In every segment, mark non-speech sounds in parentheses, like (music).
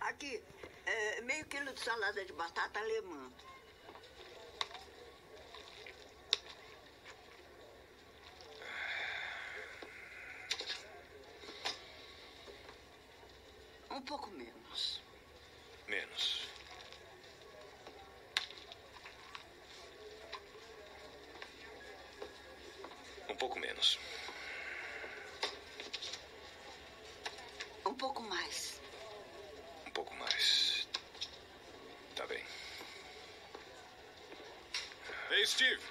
Aqui, é, meio quilo de salada de batata alemã. Um pouco menos. Steve.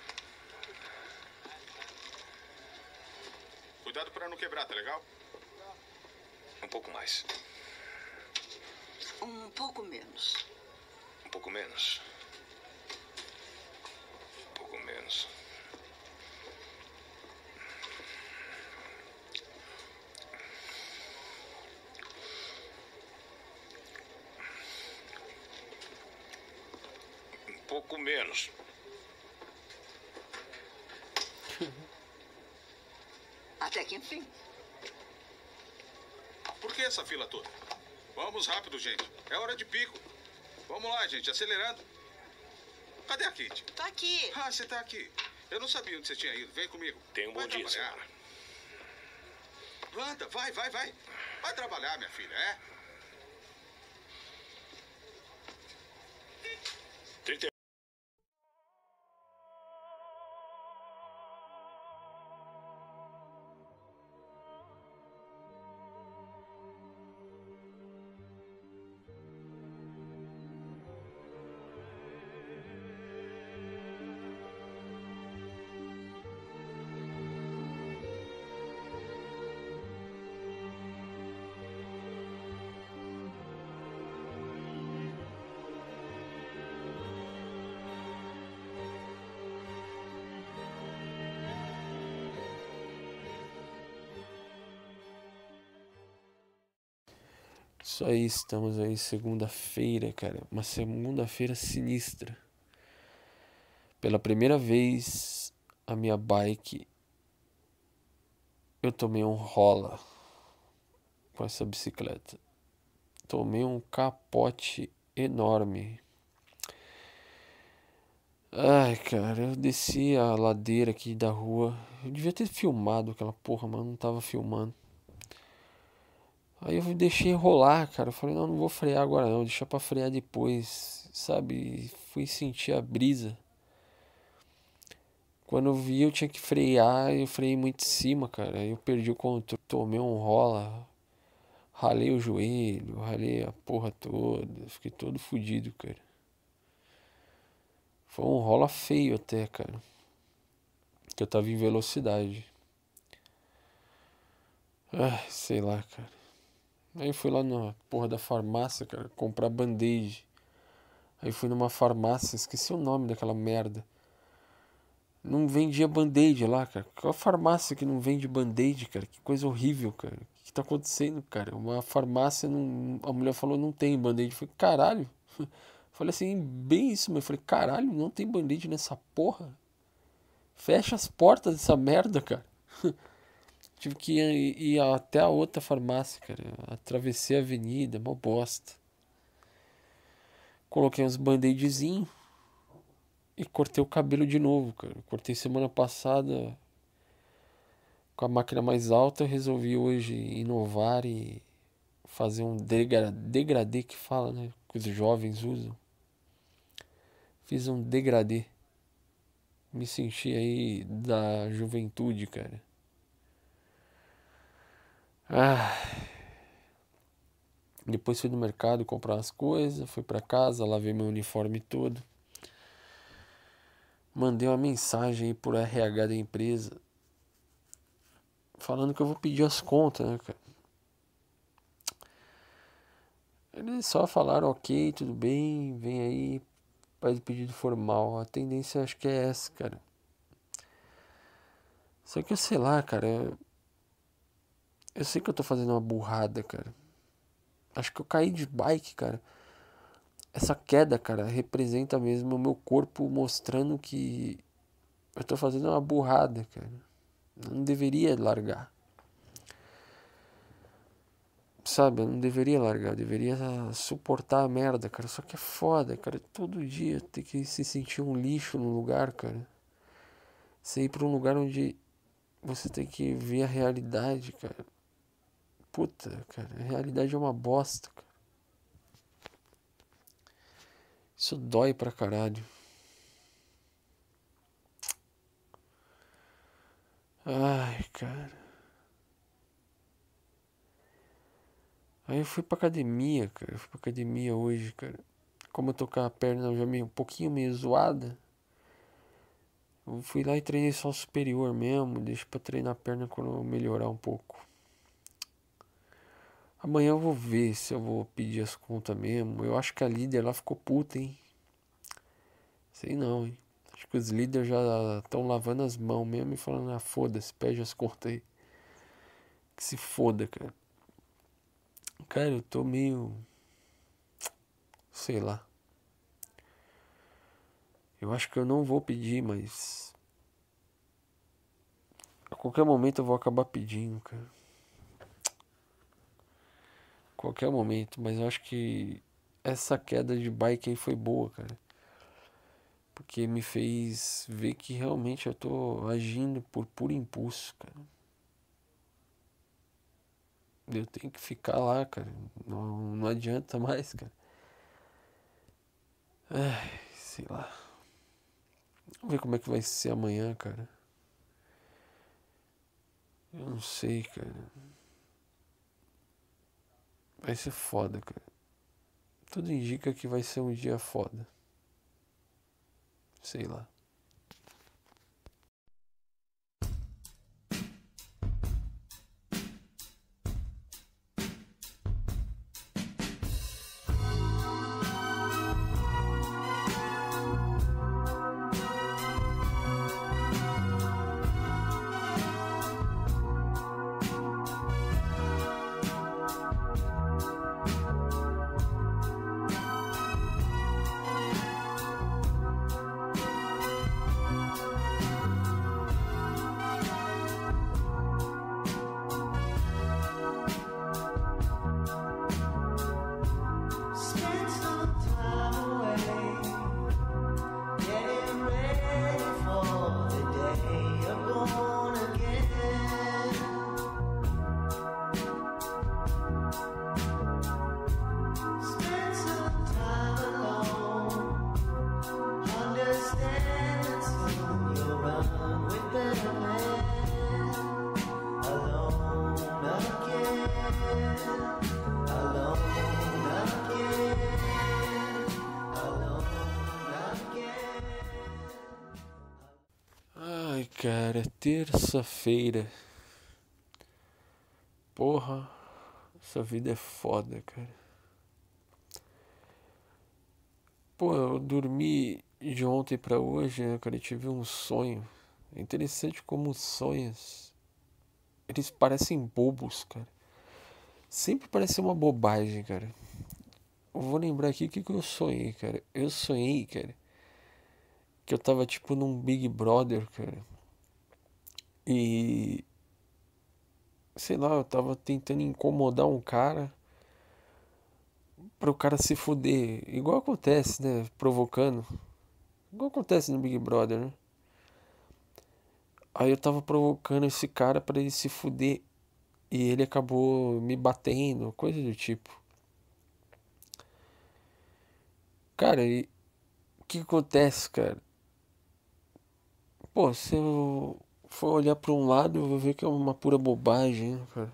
Cuidado pra não quebrar, tá legal? Um pouco mais. Um pouco menos. Um pouco menos. Um pouco menos. Um pouco menos. Enfim. Por que essa fila toda? Vamos rápido, gente. É hora de pico. Vamos lá, gente, acelerando. Cadê a Kitty? Tô aqui. Ah, você tá aqui. Eu não sabia onde você tinha ido. Vem comigo. Tenha um bom dia, trabalhar. senhora. Anda, vai, vai, vai. Vai trabalhar, minha filha, é? Isso aí, estamos aí segunda-feira, cara. Uma segunda-feira sinistra. Pela primeira vez, a minha bike. Eu tomei um rola com essa bicicleta. Tomei um capote enorme. Ai, cara, eu desci a ladeira aqui da rua. Eu devia ter filmado aquela porra, mas não tava filmando. Aí eu deixei rolar, cara. Eu falei, não, não vou frear agora não, deixa pra frear depois, sabe? Fui sentir a brisa. Quando eu vi, eu tinha que frear, eu freiei muito em cima, cara. Aí eu perdi o controle, tomei um rola, ralei o joelho, ralei a porra toda, fiquei todo fudido, cara. Foi um rola feio até, cara. Que eu tava em velocidade. Ai, sei lá, cara. Aí fui lá na porra da farmácia, cara, comprar band-aid. Aí fui numa farmácia, esqueci o nome daquela merda. Não vendia band-aid lá, cara. Qual farmácia que não vende band-aid, cara? Que coisa horrível, cara. O que tá acontecendo, cara? Uma farmácia, não... a mulher falou, não tem band-aid. Eu falei, caralho. (laughs) Falei assim, bem isso, mas eu falei, caralho, não tem band-aid nessa porra. Fecha as portas dessa merda, cara. (laughs) Tive que ir, ir até a outra farmácia, cara. Atravessei a avenida, mó bosta. Coloquei uns band-aidzinhos e cortei o cabelo de novo, cara. Cortei semana passada com a máquina mais alta. Eu resolvi hoje inovar e fazer um degra degradê que fala, né? Que os jovens usam. Fiz um degradê. Me senti aí da juventude, cara. Ah. Depois fui no mercado comprar umas coisas, fui pra casa, lavei meu uniforme todo. Mandei uma mensagem aí por RH da empresa falando que eu vou pedir as contas, né, cara? Eles só falaram, ok, tudo bem, vem aí, faz o pedido formal. A tendência acho que é essa, cara. Só que eu sei lá, cara. Eu, eu sei que eu tô fazendo uma burrada, cara. Acho que eu caí de bike, cara. Essa queda, cara, representa mesmo o meu corpo mostrando que eu tô fazendo uma burrada, cara. Eu não deveria largar. Sabe, eu não deveria largar, eu deveria suportar a merda, cara. Só que é foda, cara. Todo dia ter que se sentir um lixo no lugar, cara. Você ir pra um lugar onde você tem que ver a realidade, cara. Puta, cara, a realidade é uma bosta, cara. Isso dói pra caralho. Ai, cara. Aí eu fui pra academia, cara. Eu fui pra academia hoje, cara. Como eu tô com a perna já meio um pouquinho meio zoada. Eu fui lá e treinei só o superior mesmo. Deixa pra treinar a perna quando eu melhorar um pouco. Amanhã eu vou ver se eu vou pedir as contas mesmo. Eu acho que a líder lá ficou puta, hein? Sei não, hein? Acho que os líderes já estão lavando as mãos mesmo e falando, ah, foda-se, pede as contas aí. Que se foda, cara. Cara, eu tô meio. Sei lá. Eu acho que eu não vou pedir, mas. A qualquer momento eu vou acabar pedindo, cara. Qualquer momento, mas eu acho que essa queda de bike aí foi boa, cara. Porque me fez ver que realmente eu tô agindo por puro impulso, cara. Eu tenho que ficar lá, cara. Não, não adianta mais, cara. Ai, sei lá. Vamos ver como é que vai ser amanhã, cara. Eu não sei, cara. Vai ser foda, cara. Tudo indica que vai ser um dia foda. Sei lá. Cara, terça-feira. Porra, essa vida é foda, cara. Pô, eu dormi de ontem pra hoje, né, cara? Eu tive um sonho. É interessante como os sonhos. Eles parecem bobos, cara. Sempre parece uma bobagem, cara. Eu vou lembrar aqui o que, que eu sonhei, cara. Eu sonhei, cara. Que eu tava tipo num Big Brother, cara. E. Sei lá, eu tava tentando incomodar um cara. Para o cara se fuder. Igual acontece, né? Provocando. Igual acontece no Big Brother, né? Aí eu tava provocando esse cara para ele se fuder. E ele acabou me batendo, coisa do tipo. Cara, e o que acontece, cara? Pô, se eu for olhar para um lado, eu vou ver que é uma pura bobagem, né, cara.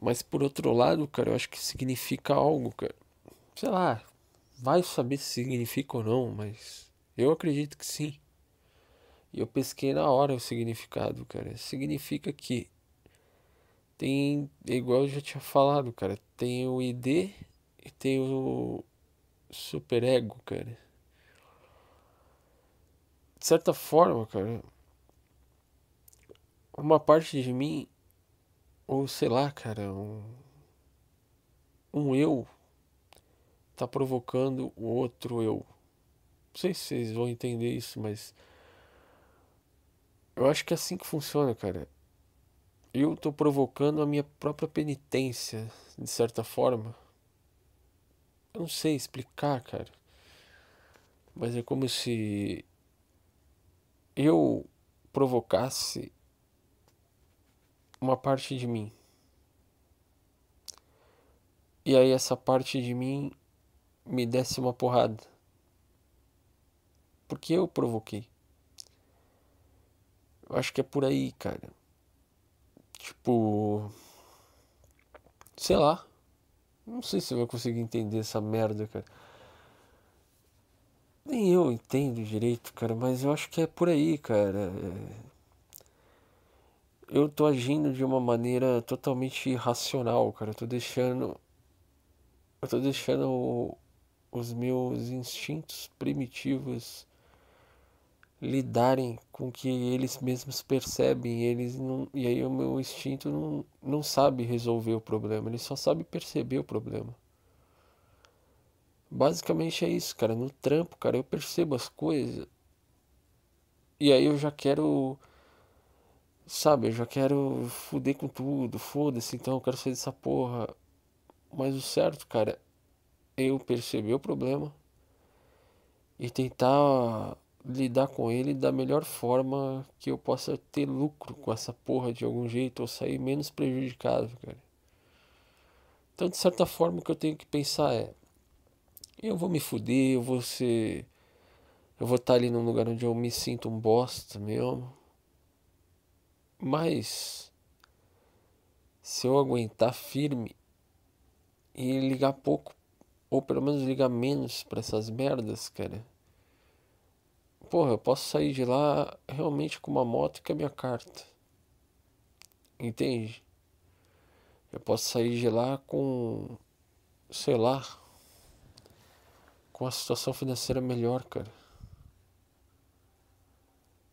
Mas por outro lado, cara, eu acho que significa algo, cara. Sei lá, vai saber se significa ou não, mas eu acredito que sim. E eu pesquei na hora o significado, cara. Significa que tem, igual eu já tinha falado, cara, tem o ID e tem o superego, cara. De certa forma, cara, uma parte de mim, ou sei lá, cara, um, um eu tá provocando o outro eu. Não sei se vocês vão entender isso, mas eu acho que é assim que funciona, cara. eu tô provocando a minha própria penitência, de certa forma. Eu não sei explicar, cara. Mas é como se eu provocasse uma parte de mim. E aí essa parte de mim me desse uma porrada. Porque eu provoquei. Eu acho que é por aí, cara. Tipo. Sei lá. Não sei se eu vou conseguir entender essa merda, cara. Nem eu entendo direito, cara, mas eu acho que é por aí, cara. É... Eu tô agindo de uma maneira totalmente irracional, cara. Eu tô deixando. Eu tô deixando os meus instintos primitivos lidarem com o que eles mesmos percebem eles não, e aí o meu instinto não, não sabe resolver o problema ele só sabe perceber o problema basicamente é isso cara no trampo cara eu percebo as coisas e aí eu já quero sabe eu já quero fuder com tudo foda-se então eu quero sair dessa porra mas o certo cara é eu perceber o problema e tentar lidar com ele da melhor forma que eu possa ter lucro com essa porra de algum jeito ou sair menos prejudicado, cara. Então, de certa forma, o que eu tenho que pensar é: eu vou me fuder, eu vou ser. Eu vou estar ali num lugar onde eu me sinto um bosta mesmo. Mas. Se eu aguentar firme e ligar pouco, ou pelo menos ligar menos para essas merdas, cara porra, eu posso sair de lá realmente com uma moto que é minha carta. Entende? Eu posso sair de lá com, sei lá, com a situação financeira melhor, cara.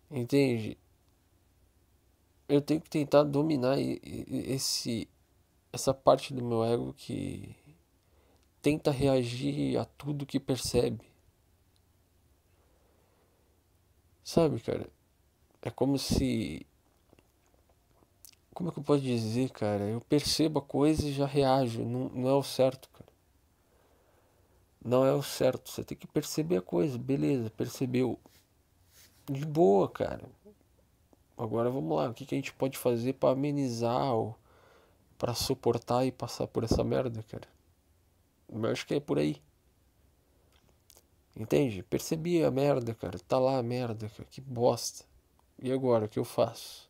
Entende? Eu tenho que tentar dominar esse essa parte do meu ego que tenta reagir a tudo que percebe. Sabe, cara? É como se. Como é que eu posso dizer, cara? Eu percebo a coisa e já reajo. Não, não é o certo, cara. Não é o certo. Você tem que perceber a coisa. Beleza, percebeu. De boa, cara. Agora vamos lá. O que, que a gente pode fazer para amenizar ou para suportar e passar por essa merda, cara? Eu acho que é por aí. Entende? Percebi a merda, cara. Tá lá a merda, cara. Que bosta. E agora, o que eu faço?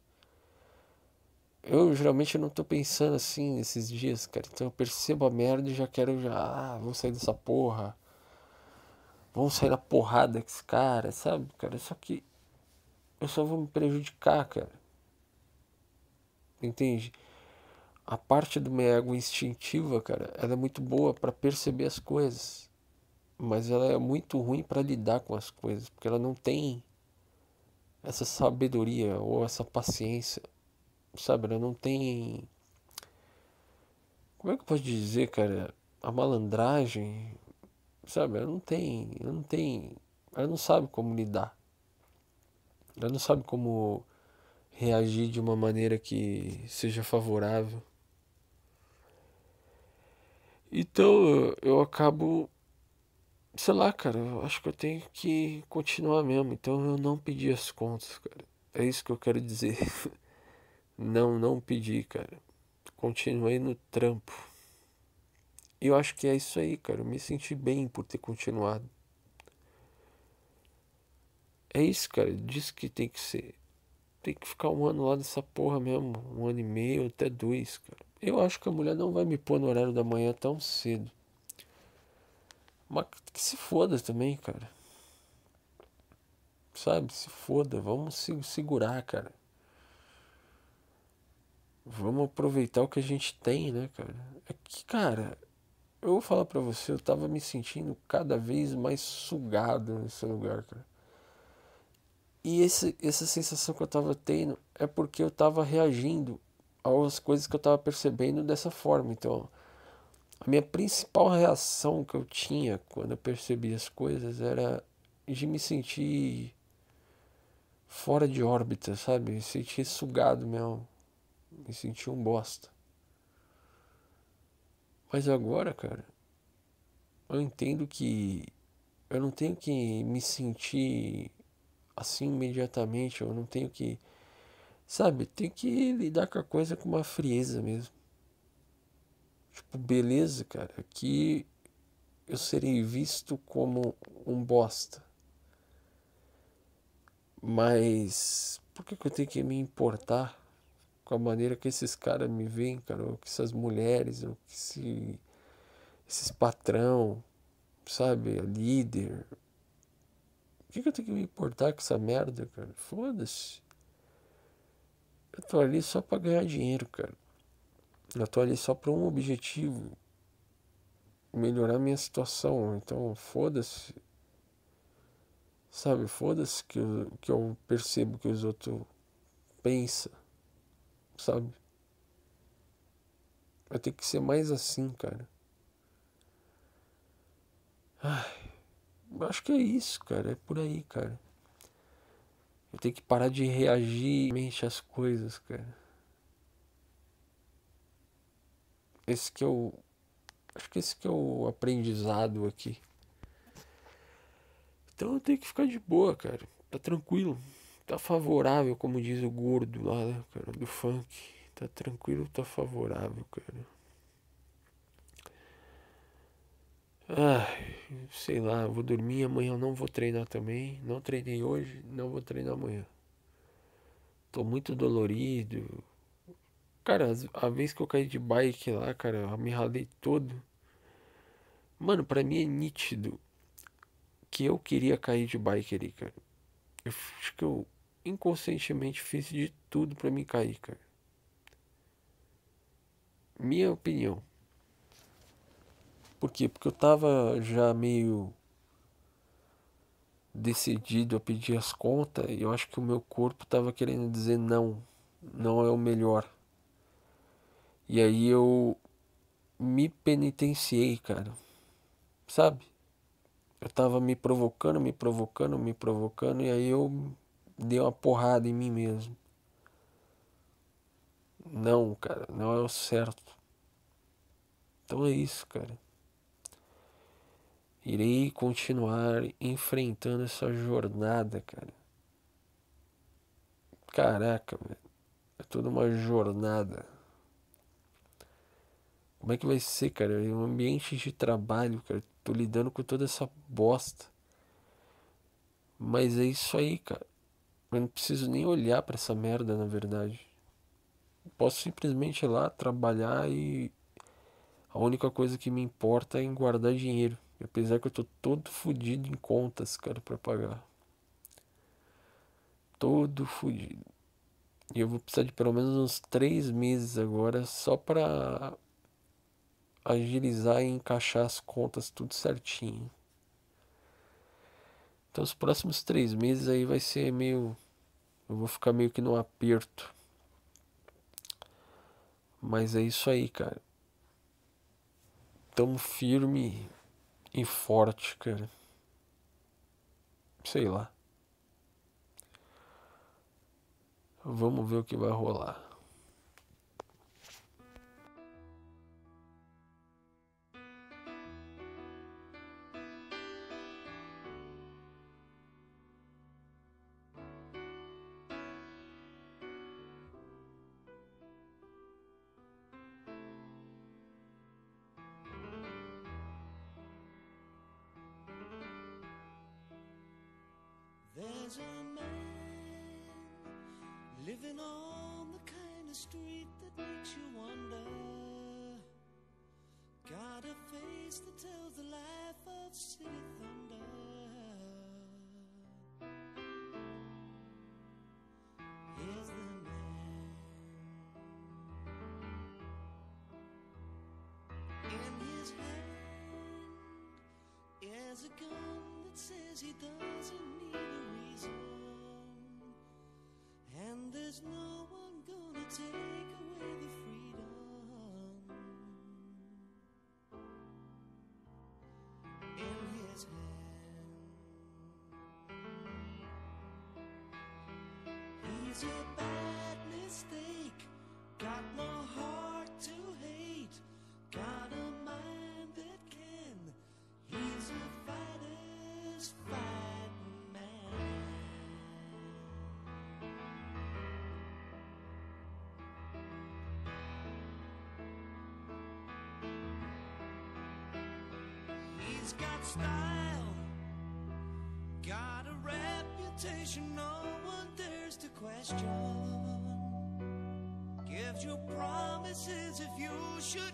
Eu geralmente não tô pensando assim nesses dias, cara. Então eu percebo a merda e já quero já. Ah, vamos sair dessa porra. Vamos sair na porrada com esse cara, sabe, cara? Só que eu só vou me prejudicar, cara. Entende? A parte do meu ego instintiva, cara, ela é muito boa para perceber as coisas mas ela é muito ruim para lidar com as coisas, porque ela não tem essa sabedoria ou essa paciência, sabe? Ela não tem. Como é que eu posso dizer, cara? A malandragem, sabe? Ela não tem. Ela não tem. Ela não sabe como lidar. Ela não sabe como reagir de uma maneira que seja favorável. Então eu acabo sei lá, cara, eu acho que eu tenho que continuar mesmo. Então eu não pedi as contas, cara. É isso que eu quero dizer. (laughs) Não, não pedi, cara. Continuei no trampo. E eu acho que é isso aí, cara. Eu me senti bem por ter continuado. É isso, cara. Diz que tem que ser. Tem que ficar um ano lá nessa porra mesmo. Um ano e meio, até dois, cara. Eu acho que a mulher não vai me pôr no horário da manhã tão cedo. Mas que se foda também, cara. Sabe? Se foda. Vamos se segurar, cara. Vamos aproveitar o que a gente tem, né, cara? É que, cara, eu vou falar pra você, eu tava me sentindo cada vez mais sugado nesse lugar, cara. E esse, essa sensação que eu tava tendo é porque eu tava reagindo às coisas que eu tava percebendo dessa forma. Então, a minha principal reação que eu tinha quando eu percebi as coisas era de me sentir fora de órbita, sabe? Me sentir sugado mesmo. Me senti um bosta. Mas agora, cara, eu entendo que eu não tenho que me sentir assim imediatamente, eu não tenho que, sabe, tenho que lidar com a coisa com uma frieza mesmo. Tipo, beleza, cara, aqui eu serei visto como um bosta. Mas por que, que eu tenho que me importar com a maneira que esses caras me veem, cara, ou que essas mulheres, ou que esse, esses patrão, sabe, líder. Que, que eu tenho que me importar com essa merda, cara? Foda-se. Eu tô ali só pra ganhar dinheiro, cara. Eu tô ali só pra um objetivo. Melhorar minha situação. Então, foda-se. Sabe, foda-se que eu, que eu percebo que os outros pensam. Sabe? Vai ter que ser mais assim, cara. Ai, acho que é isso, cara. É por aí, cara. Eu tenho que parar de reagir mente às coisas, cara. Esse que é o. Acho que esse que é o aprendizado aqui. Então eu tenho que ficar de boa, cara. Tá tranquilo. Tá favorável, como diz o gordo lá, né, cara, do funk. Tá tranquilo, tá favorável, cara. Ai, sei lá, vou dormir, amanhã eu não vou treinar também. Não treinei hoje, não vou treinar amanhã. Tô muito dolorido. Cara, a vez que eu caí de bike lá, cara, eu me ralei todo. Mano, pra mim é nítido que eu queria cair de bike ali, cara. Eu acho que eu inconscientemente fiz de tudo pra me cair, cara. Minha opinião. Por quê? Porque eu tava já meio decidido a pedir as contas e eu acho que o meu corpo tava querendo dizer não, não é o melhor. E aí eu me penitenciei, cara. Sabe? Eu tava me provocando, me provocando, me provocando, e aí eu dei uma porrada em mim mesmo. Não, cara, não é o certo. Então é isso, cara. Irei continuar enfrentando essa jornada, cara. Caraca, velho. É toda uma jornada. Como é que vai ser, cara? É um ambiente de trabalho, cara. Tô lidando com toda essa bosta. Mas é isso aí, cara. Eu não preciso nem olhar para essa merda, na verdade. Posso simplesmente ir lá trabalhar e a única coisa que me importa é em guardar dinheiro. Apesar que eu tô todo fodido em contas, cara, para pagar. Todo fodido. E eu vou precisar de pelo menos uns três meses agora só pra agilizar e encaixar as contas tudo certinho. Então os próximos três meses aí vai ser meio. Eu vou ficar meio que no aperto. Mas é isso aí, cara. Tão firme e forte, cara. Sei lá. Vamos ver o que vai rolar. He's a bad mistake got no heart to hate, got a mind that can. He's a fighter's man. He's got style, got a reputation to question. Gives you promises if you should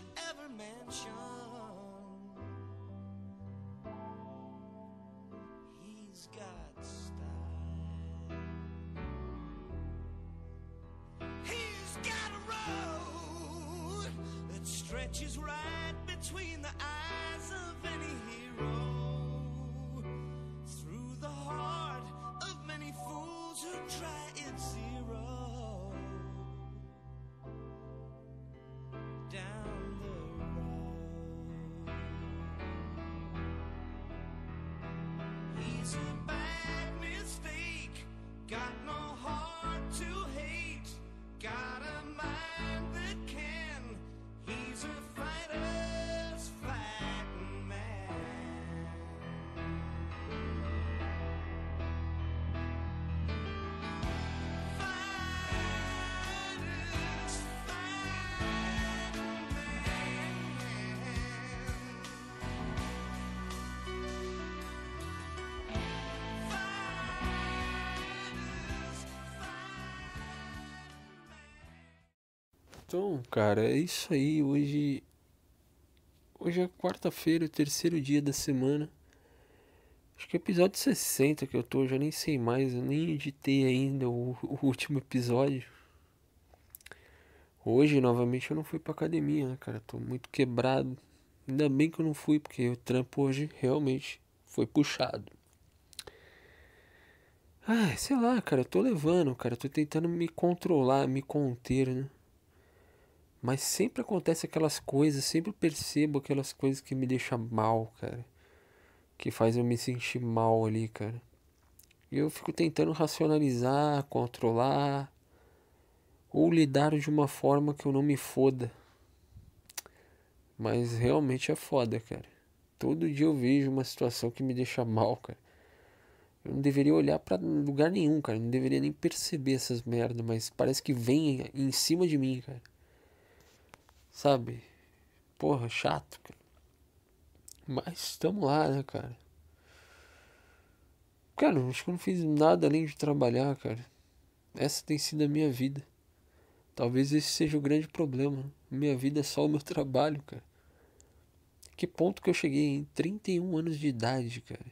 Então, cara, é isso aí. Hoje. Hoje é quarta-feira, o terceiro dia da semana. Acho que é episódio 60 que eu tô, eu já nem sei mais, eu nem editei ainda o, o último episódio. Hoje, novamente, eu não fui pra academia, né, cara? Tô muito quebrado. Ainda bem que eu não fui, porque o trampo hoje realmente foi puxado. Ah, sei lá, cara, eu tô levando, cara, eu tô tentando me controlar, me conter, né? Mas sempre acontece aquelas coisas, sempre percebo aquelas coisas que me deixam mal, cara. Que faz eu me sentir mal ali, cara. E eu fico tentando racionalizar, controlar. Ou lidar de uma forma que eu não me foda. Mas realmente é foda, cara. Todo dia eu vejo uma situação que me deixa mal, cara. Eu não deveria olhar pra lugar nenhum, cara. Eu não deveria nem perceber essas merdas, mas parece que vem em cima de mim, cara. Sabe? Porra, chato, cara. Mas tamo lá, né, cara? Cara, acho que eu não fiz nada além de trabalhar, cara. Essa tem sido a minha vida. Talvez esse seja o grande problema. Minha vida é só o meu (laughs) trabalho, cara. Que ponto que eu cheguei em 31 anos de idade, cara.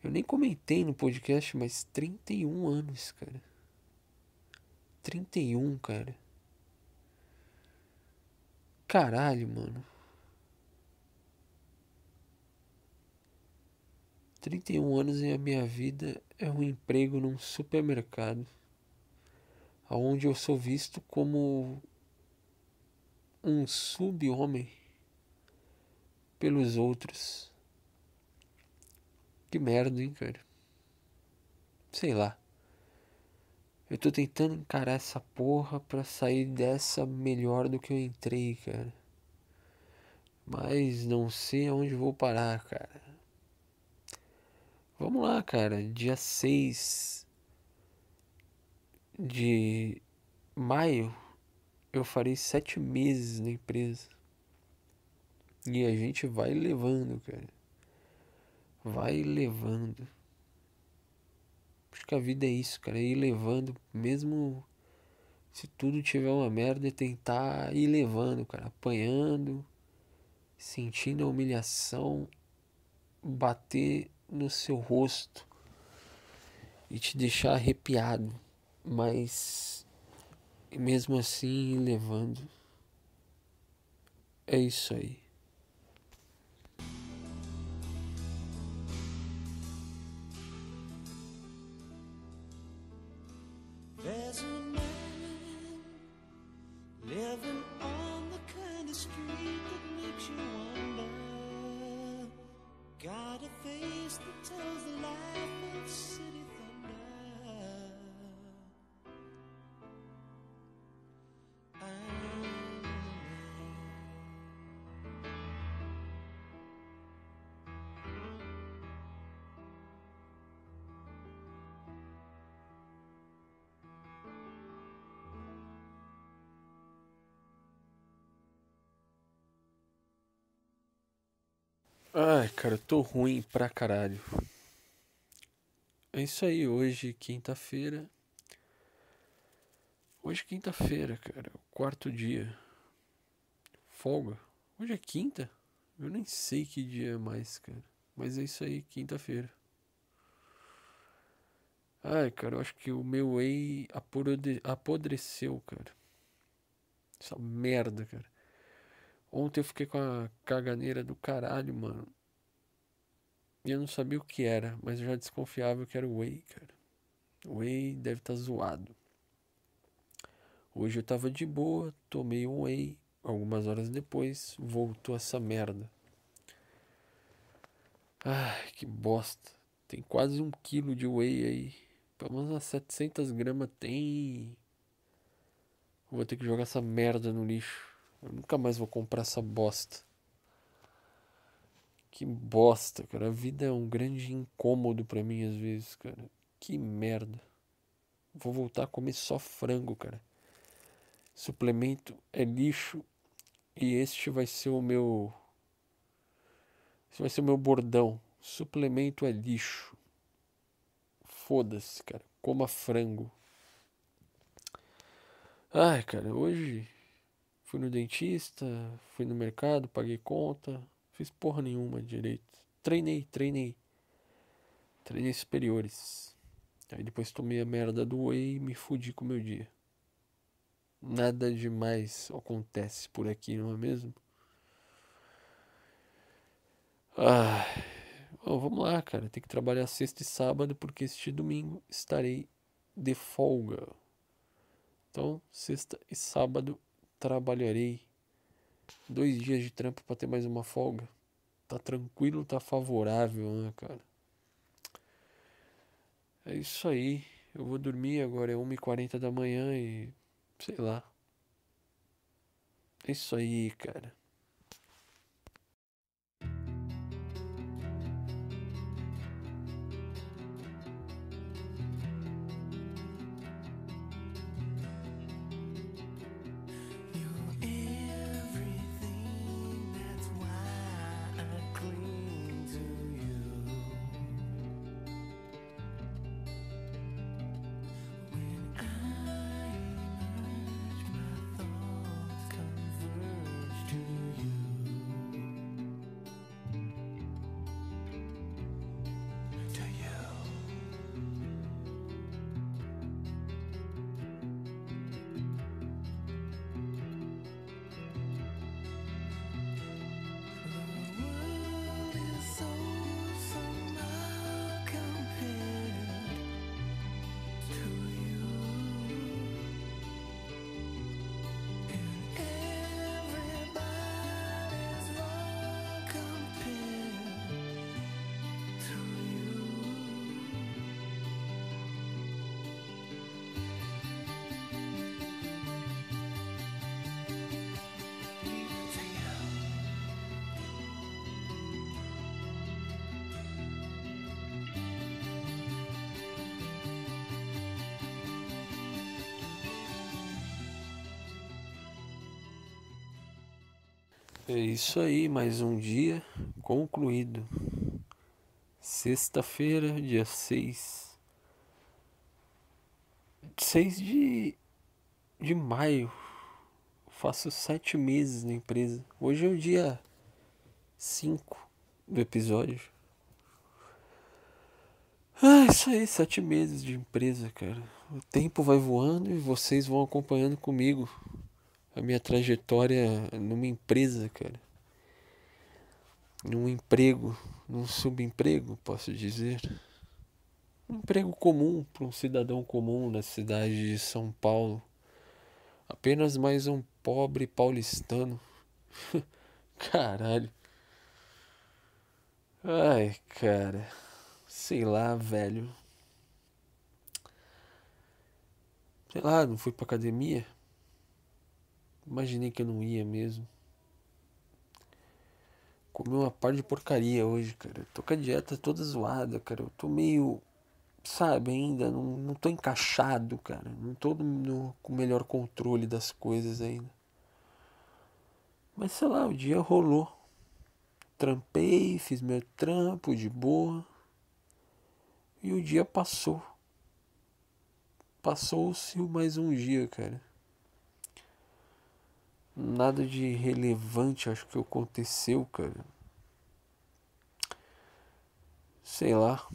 Eu nem comentei no podcast, mas 31 anos, cara. 31, cara. Caralho, mano. 31 anos e a minha vida é um emprego num supermercado, onde eu sou visto como um sub-homem pelos outros. Que merda, hein, cara? Sei lá. Eu tô tentando encarar essa porra pra sair dessa melhor do que eu entrei, cara. Mas não sei aonde vou parar, cara. Vamos lá, cara. Dia 6 de maio eu farei sete meses na empresa. E a gente vai levando, cara. Vai levando. Acho que a vida é isso, cara. É ir levando, mesmo se tudo tiver uma merda, é tentar ir levando, cara. Apanhando, sentindo a humilhação, bater no seu rosto e te deixar arrepiado, mas mesmo assim levando. É isso aí. Ai, cara, eu tô ruim pra caralho. É isso aí, hoje, quinta-feira. Hoje, quinta-feira, cara, o quarto dia. Folga. Hoje é quinta? Eu nem sei que dia é mais, cara. Mas é isso aí, quinta-feira. Ai, cara, eu acho que o meu whey apodre- apodreceu, cara. Essa merda, cara. Ontem eu fiquei com a caganeira do caralho, mano. E eu não sabia o que era, mas eu já desconfiava que era o whey, cara. O whey deve estar zoado. Hoje eu tava de boa, tomei um whey. Algumas horas depois, voltou essa merda. Ai, que bosta. Tem quase um quilo de whey aí. Pelo menos umas 700 gramas tem. Vou ter que jogar essa merda no lixo. Eu nunca mais vou comprar essa bosta. Que bosta, cara. A vida é um grande incômodo pra mim às vezes, cara. Que merda. Vou voltar a comer só frango, cara. Suplemento é lixo. E este vai ser o meu. Esse vai ser o meu bordão. Suplemento é lixo. Foda-se, cara. Coma frango. Ai, cara, hoje fui no dentista, fui no mercado, paguei conta, fiz porra nenhuma direito. Treinei, treinei. Treinei superiores. Aí depois tomei a merda do whey e me fudi com o meu dia. Nada demais acontece por aqui, não é mesmo? Ai, bom, vamos lá, cara. Tem que trabalhar sexta e sábado porque este domingo estarei de folga. Então, sexta e sábado trabalharei. Dois dias de trampo para ter mais uma folga. Tá tranquilo, tá favorável, né, cara? É isso aí. Eu vou dormir agora, é 1h40 da manhã e. sei lá. É isso aí, cara. É isso aí, mais um dia concluído. Sexta-feira, dia 6. 6 de, de maio. Faço sete meses na empresa. Hoje é o dia 5 do episódio. Ah, isso aí, sete meses de empresa, cara. O tempo vai voando e vocês vão acompanhando comigo a minha trajetória numa empresa, cara. Num emprego, num subemprego, posso dizer. Um emprego comum para um cidadão comum na cidade de São Paulo. Apenas mais um pobre paulistano. (laughs) Caralho. Ai, cara. Sei lá, velho. Sei lá, não fui pra academia. Imaginei que eu não ia mesmo. Comi uma par de porcaria hoje, cara. Tô com a dieta toda zoada, cara. Eu tô meio. Sabe, ainda. Não, não tô encaixado, cara. Não tô no, com o melhor controle das coisas ainda. Mas sei lá, o dia rolou. trampei, fiz meu trampo de boa. E o dia passou. Passou-se mais um dia, cara. Nada de relevante acho que aconteceu, cara. Sei lá.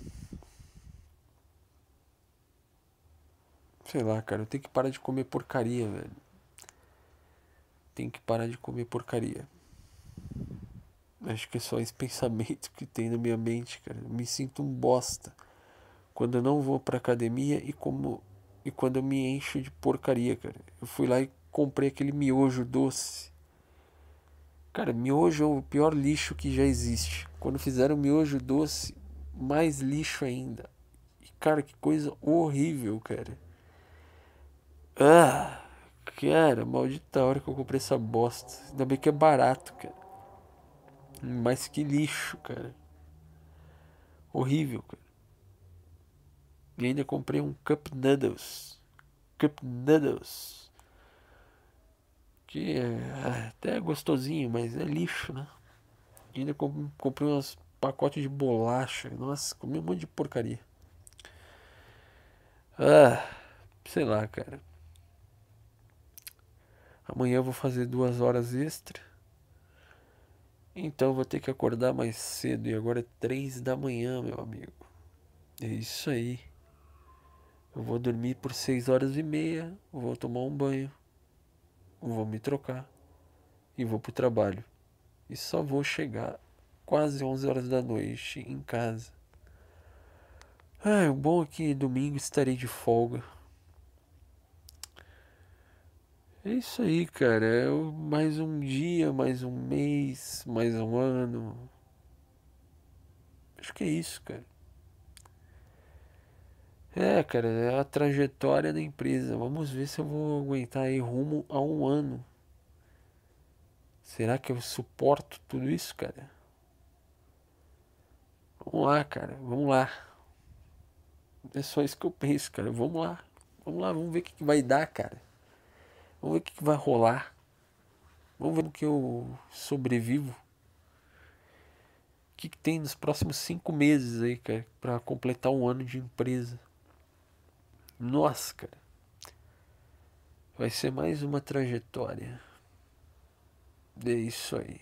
Sei lá, cara. Eu tenho que parar de comer porcaria, velho. Tenho que parar de comer porcaria. Acho que é só esse (laughs) pensamento que tem na minha mente, cara. Eu me sinto um bosta quando eu não vou pra academia e como e quando eu me encho de porcaria, cara. Eu fui lá e comprei aquele miojo doce. Cara, miojo é o pior lixo que já existe. Quando fizeram miojo doce, mais lixo ainda. E cara, que coisa horrível, cara. Ah, cara, maldita hora que eu comprei essa bosta. Ainda bem que é barato, cara. Mas que lixo, cara. Horrível, cara. E ainda comprei um Cup Noodles. Cup Noodles. Que é até gostosinho, mas é lixo, né? E ainda comprei uns pacotes de bolacha. Nossa, comi um monte de porcaria. Ah, sei lá, cara. Amanhã eu vou fazer duas horas extra. Então vou ter que acordar mais cedo. E agora é três da manhã, meu amigo. É isso aí. Eu vou dormir por seis horas e meia. Vou tomar um banho. Vou me trocar. E vou pro trabalho. E só vou chegar quase 11 horas da noite em casa. Ah, o bom é que domingo estarei de folga. É isso aí, cara. É mais um dia, mais um mês, mais um ano. Acho que é isso, cara. É, cara, é a trajetória da empresa. Vamos ver se eu vou aguentar aí rumo a um ano. Será que eu suporto tudo isso, cara? Vamos lá, cara. Vamos lá. É só isso que eu penso, cara. Vamos lá. Vamos lá, vamos ver o que, que vai dar, cara. Vamos ver o que, que vai rolar. Vamos ver no que eu sobrevivo. O que, que tem nos próximos cinco meses aí, cara, pra completar um ano de empresa. Nossa, cara. Vai ser mais uma trajetória. É isso aí.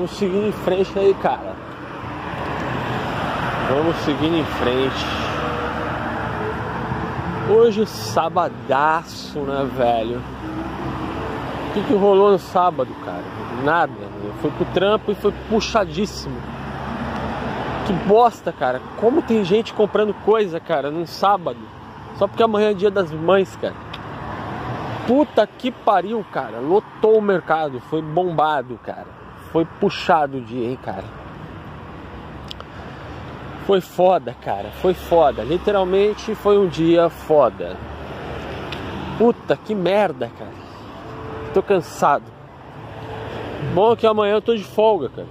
Vamos seguindo em frente aí, cara. Vamos seguindo em frente. Hoje sabadaço, né, velho? O que, que rolou no sábado, cara? Nada. Eu fui pro trampo e foi puxadíssimo. Que bosta, cara. Como tem gente comprando coisa, cara, num sábado. Só porque amanhã é dia das mães, cara. Puta que pariu, cara. Lotou o mercado. Foi bombado, cara. Foi puxado o dia, hein, cara. Foi foda, cara. Foi foda. Literalmente foi um dia foda. Puta que merda, cara. Tô cansado. Bom que amanhã eu tô de folga, cara.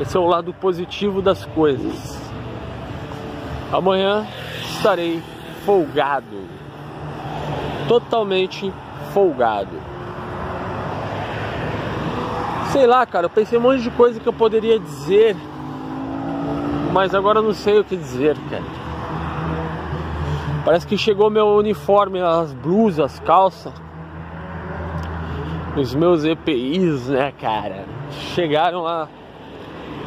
Esse é o lado positivo das coisas. Amanhã estarei folgado. Totalmente folgado. Sei lá, cara, eu pensei um monte de coisa que eu poderia dizer, mas agora eu não sei o que dizer, cara. Parece que chegou meu uniforme, as blusas, as calças, os meus EPIs, né, cara? Chegaram lá.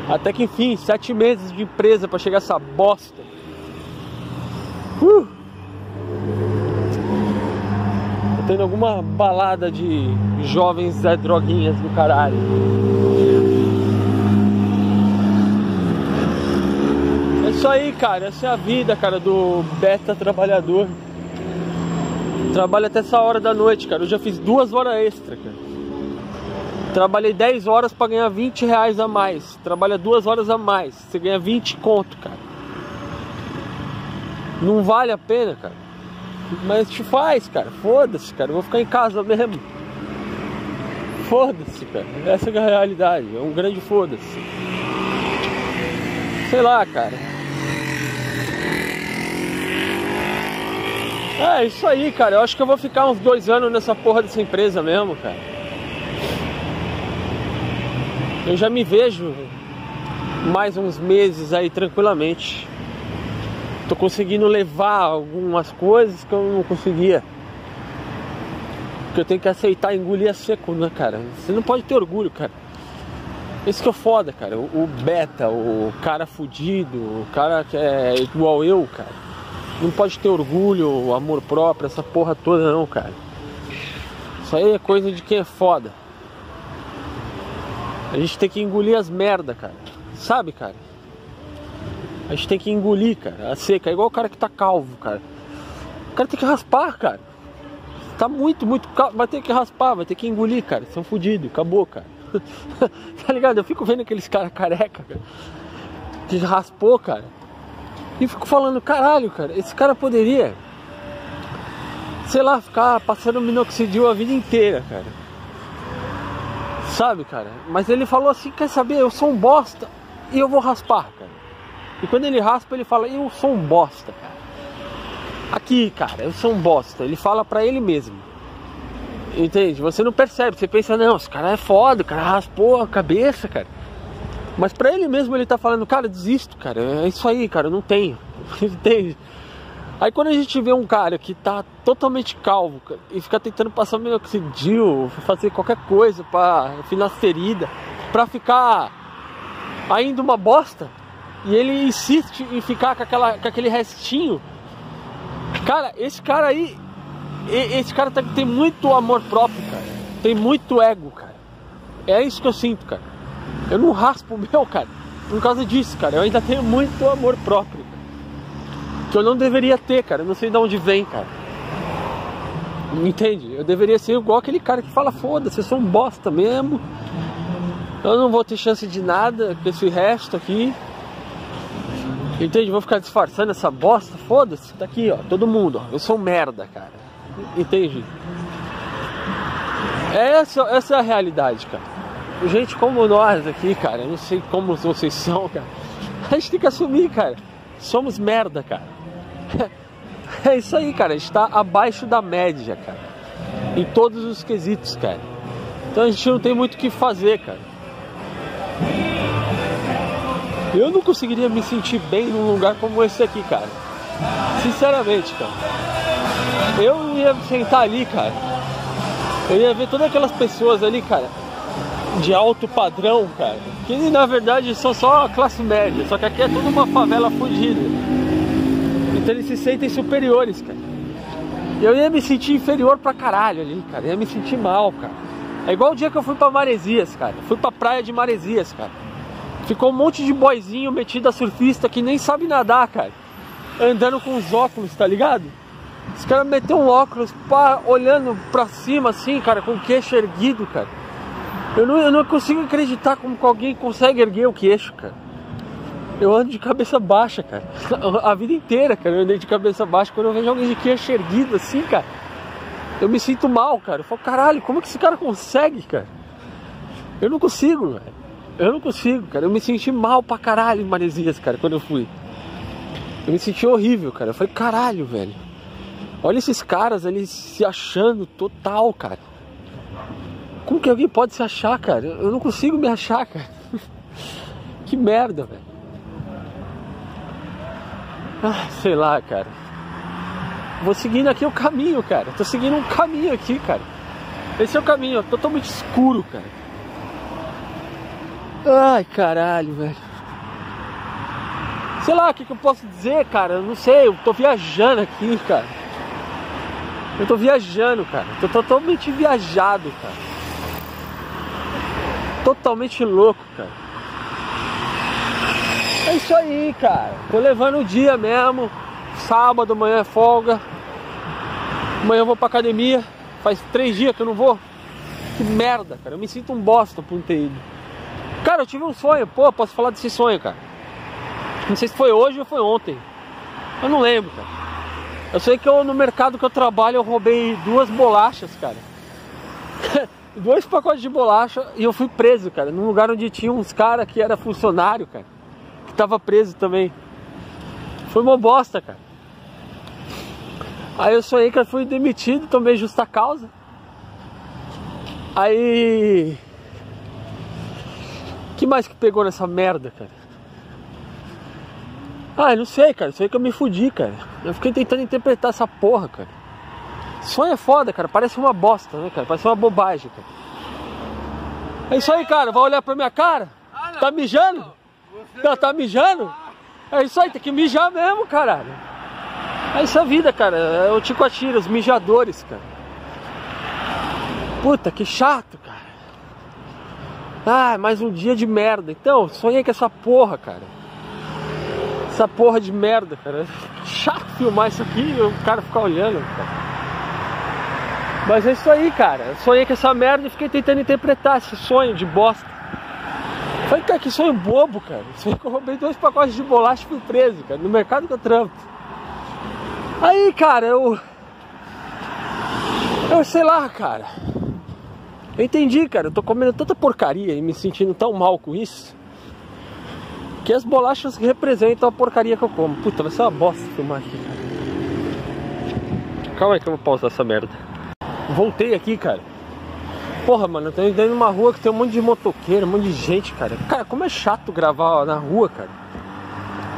Até que enfim, sete meses de empresa para chegar essa bosta. Uh! Tô tendo alguma balada de jovens Zé Droguinhas do caralho. É isso aí, cara. Essa é a vida, cara, do beta trabalhador. Trabalho até essa hora da noite, cara. Eu já fiz duas horas extra, cara. Trabalhei 10 horas para ganhar 20 reais a mais. Trabalha duas horas a mais. Você ganha 20 conto, cara. Não vale a pena, cara. Mas te faz, cara. Foda-se, cara. Eu vou ficar em casa mesmo. Foda-se, cara. Essa é a realidade. É um grande foda-se. Sei lá, cara. É isso aí, cara. Eu acho que eu vou ficar uns dois anos nessa porra dessa empresa mesmo, cara. Eu já me vejo mais uns meses aí tranquilamente. Tô conseguindo levar algumas coisas que eu não conseguia. Porque eu tenho que aceitar engolir a seco, né, cara? Você não pode ter orgulho, cara. Esse que é foda, cara. O, o beta, o cara fudido, o cara que é igual eu, cara. Não pode ter orgulho, amor próprio, essa porra toda não, cara. Isso aí é coisa de quem é foda. A gente tem que engolir as merda, cara. Sabe, cara? A gente tem que engolir, cara, a seca. É igual o cara que tá calvo, cara. O cara tem que raspar, cara. Tá muito, muito calvo. Vai ter que raspar, vai ter que engolir, cara. São fodidos, acabou, cara. (laughs) tá ligado? Eu fico vendo aqueles caras careca, cara. Que raspou, cara. E fico falando, caralho, cara, esse cara poderia, sei lá, ficar passando minoxidil a vida inteira, cara. Sabe, cara? Mas ele falou assim, quer saber, eu sou um bosta e eu vou raspar, cara. E quando ele raspa, ele fala, eu sou um bosta, cara. Aqui, cara, eu sou um bosta. Ele fala pra ele mesmo. Entende? Você não percebe, você pensa, não, esse cara é foda, o cara raspou a cabeça, cara. Mas pra ele mesmo ele tá falando, cara, desisto, cara. É isso aí, cara, eu não tenho. (laughs) Entende? Aí quando a gente vê um cara que tá totalmente calvo cara, e fica tentando passar minoxidil, fazer qualquer coisa pra afinar ferida, pra ficar ainda uma bosta, e ele insiste em ficar com, aquela, com aquele restinho, cara, esse cara aí, esse cara tem muito amor próprio, cara. Tem muito ego, cara. É isso que eu sinto, cara. Eu não raspo o meu, cara, por causa disso, cara. Eu ainda tenho muito amor próprio. Que eu não deveria ter, cara. Eu não sei de onde vem, cara. Entende? Eu deveria ser igual aquele cara que fala, foda-se, eu sou um bosta mesmo. Eu não vou ter chance de nada com esse resto aqui. Entende? Vou ficar disfarçando essa bosta, foda-se. Tá aqui, ó, todo mundo, ó. Eu sou um merda, cara. Entende? Essa, essa é a realidade, cara gente como nós aqui, cara, eu não sei como vocês são, cara. A gente tem que assumir, cara. Somos merda, cara. (laughs) É isso aí, cara. A gente tá abaixo da média, cara. Em todos os quesitos, cara. Então a gente não tem muito o que fazer, cara. Eu não conseguiria me sentir bem num lugar como esse aqui, cara. Sinceramente, cara. Eu ia sentar ali, cara. Eu ia ver todas aquelas pessoas ali, cara de alto padrão, cara. Que na verdade são só classe média, só que aqui é tudo uma favela fodida. Então eles se sentem superiores, cara. Eu ia me sentir inferior pra caralho ali, cara. Eu ia me sentir mal, cara. É igual o dia que eu fui pra Maresias, cara. Fui pra praia de Maresias, cara. Ficou um monte de boizinho metido a surfista que nem sabe nadar, cara. Andando com os óculos, tá ligado? Os caras meteu um óculos, pá, olhando pra cima assim, cara, com o queixo erguido, cara. Eu não, eu não consigo acreditar como que alguém consegue erguer o queixo, cara. Eu ando de cabeça baixa, cara. (laughs) A vida inteira, cara, eu andei de cabeça baixa. Quando eu vejo alguém de queixo erguido assim, cara, eu me sinto mal, cara. Eu falo, caralho, como que esse cara consegue, cara? Eu não consigo, velho. Eu não consigo, cara. Eu me senti mal pra caralho em Maresias, cara, quando eu fui. Eu me senti horrível, cara. Eu falei, caralho, velho. Olha esses caras ali se achando total, cara. Como que alguém pode se achar, cara? Eu não consigo me achar, cara. (laughs) que merda, velho. Ah, sei lá, cara. Vou seguindo aqui o caminho, cara. Tô seguindo um caminho aqui, cara. Esse é o caminho, ó, totalmente escuro, cara. Ai, caralho, velho. Sei lá, o que, que eu posso dizer, cara? Eu não sei, eu tô viajando aqui, cara. Eu tô viajando, cara. Tô totalmente viajado, cara. Totalmente louco, cara. É isso aí, cara. Tô levando o dia mesmo. Sábado, amanhã é folga. Amanhã eu vou pra academia. Faz três dias que eu não vou. Que merda, cara. Eu me sinto um bosta por não ter ido. Cara, eu tive um sonho. Pô, posso falar desse sonho, cara. Não sei se foi hoje ou foi ontem. Eu não lembro, cara. Eu sei que eu, no mercado que eu trabalho eu roubei duas bolachas, cara. (laughs) Dois pacotes de bolacha e eu fui preso, cara. Num lugar onde tinha uns caras que era funcionário, cara. Que tava preso também. Foi uma bosta, cara. Aí eu sonhei que eu fui demitido, tomei justa causa. Aí. Que mais que pegou nessa merda, cara? Ah, eu não sei, cara. Sei que eu me fudi, cara. Eu fiquei tentando interpretar essa porra, cara. Sonho é foda, cara. Parece uma bosta, né, cara? Parece uma bobagem, cara. É isso aí, cara. Vai olhar pra minha cara? Tá mijando? Tá, tá mijando? É isso aí, tem que mijar mesmo, caralho. É isso a vida, cara. É o Tico Atira, os mijadores, cara. Puta, que chato. Ah, mais um dia de merda. Então, sonhei com essa porra, cara. Essa porra de merda, cara. (laughs) Chato filmar isso aqui e o cara ficar olhando, cara. Mas é isso aí, cara. Sonhei com essa merda e fiquei tentando interpretar esse sonho de bosta. Falei, cara, que sonho bobo, cara. Sonhei que eu roubei dois pacotes de bolacha e fui preso, cara, no mercado que eu trampo. Aí, cara, eu. Eu sei lá, cara. Eu entendi, cara. Eu tô comendo tanta porcaria e me sentindo tão mal com isso. Que as bolachas representam a porcaria que eu como. Puta, vai ser uma bosta filmar aqui, cara. Calma aí que eu vou pausar essa merda. Voltei aqui, cara. Porra, mano, eu tô indo numa rua que tem um monte de motoqueiro, um monte de gente, cara. Cara, como é chato gravar na rua, cara.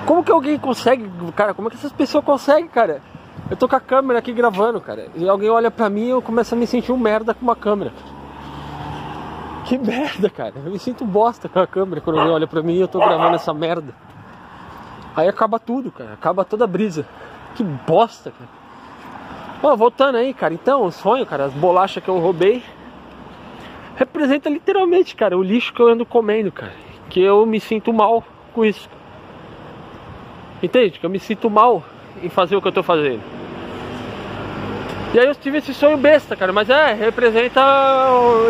Como que alguém consegue, cara? Como é que essas pessoas conseguem, cara? Eu tô com a câmera aqui gravando, cara. E alguém olha pra mim e eu começo a me sentir um merda com uma câmera. Que merda, cara. Eu me sinto bosta com a câmera quando alguém olha pra mim e eu tô gravando essa merda. Aí acaba tudo, cara. Acaba toda a brisa. Que bosta, cara. Ó, voltando aí, cara. Então, o sonho, cara, as bolachas que eu roubei representa literalmente, cara, o lixo que eu ando comendo, cara. Que eu me sinto mal com isso. Entende? Que eu me sinto mal em fazer o que eu tô fazendo. E aí eu tive esse sonho besta, cara. Mas é, representa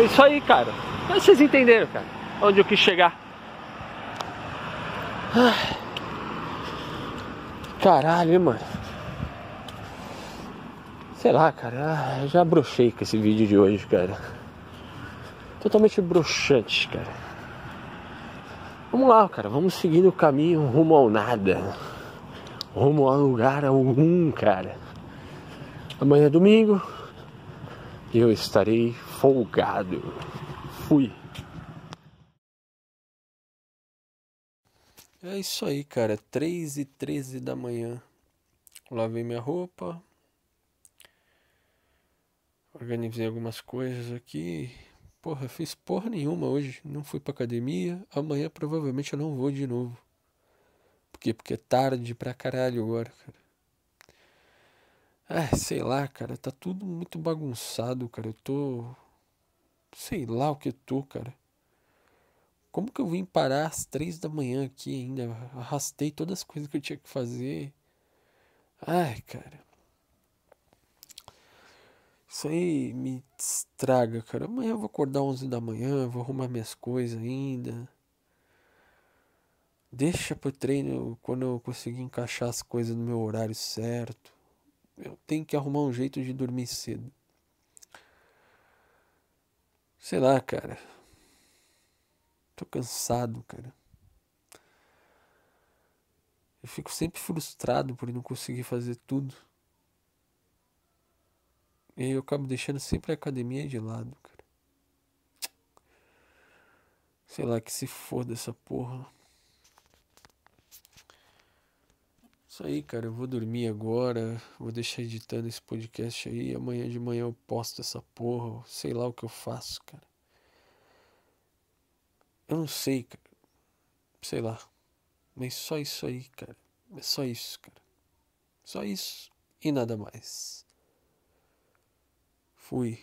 isso aí, cara. Mas vocês entenderam, cara, onde eu quis chegar. Caralho, hein, mano. Sei lá, cara, eu já brochei com esse vídeo de hoje, cara. Totalmente broxante, cara. Vamos lá, cara, vamos seguindo o caminho rumo ao nada. Rumo a lugar algum, cara. Amanhã é domingo e eu estarei folgado. Fui. É isso aí, cara. 3 e 13 da manhã. Lavei minha roupa. Organizei algumas coisas aqui. Porra, fiz porra nenhuma hoje. Não fui pra academia. Amanhã provavelmente eu não vou de novo. Por quê? Porque é tarde pra caralho agora, cara. Ah, sei lá, cara. Tá tudo muito bagunçado, cara. Eu tô. Sei lá o que tô, cara. Como que eu vim parar às três da manhã aqui ainda? Arrastei todas as coisas que eu tinha que fazer. Ai, cara. Isso aí me estraga, cara. Amanhã eu vou acordar 11 da manhã, vou arrumar minhas coisas ainda. Deixa pro treino quando eu conseguir encaixar as coisas no meu horário certo. Eu tenho que arrumar um jeito de dormir cedo. Sei lá, cara. Tô cansado, cara. Eu fico sempre frustrado por não conseguir fazer tudo. E aí eu acabo deixando sempre a academia de lado, cara. Sei lá, que se foda essa porra. Isso aí, cara. Eu vou dormir agora. Vou deixar editando esse podcast aí. Amanhã de manhã eu posto essa porra. Sei lá o que eu faço, cara. Eu não sei, cara. Sei lá. Mas só isso aí, cara. É só isso, cara. Só isso e nada mais. Fui.